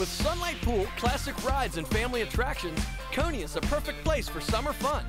With Sunlight Pool, classic rides, and family attractions, Coney is a perfect place for summer fun.